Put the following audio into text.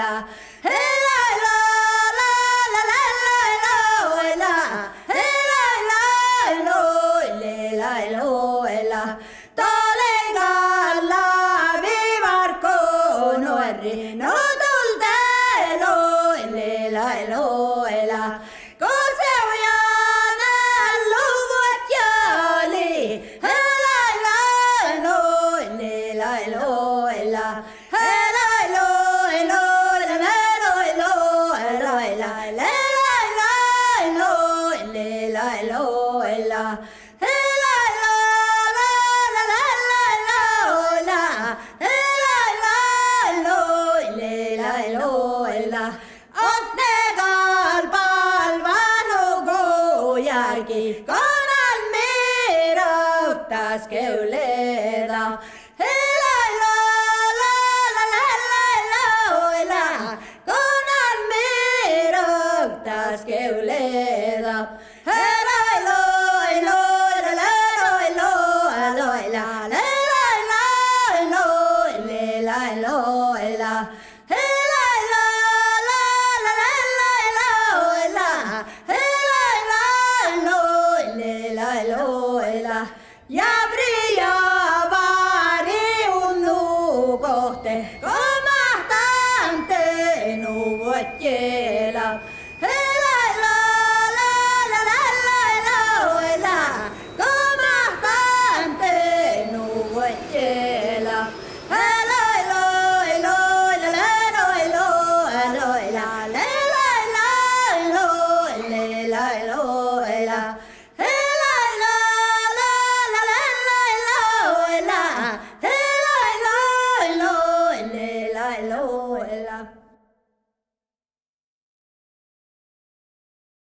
la la Otnekaal palvanugu järgi kanal me rautas keuleda. Keule yeah.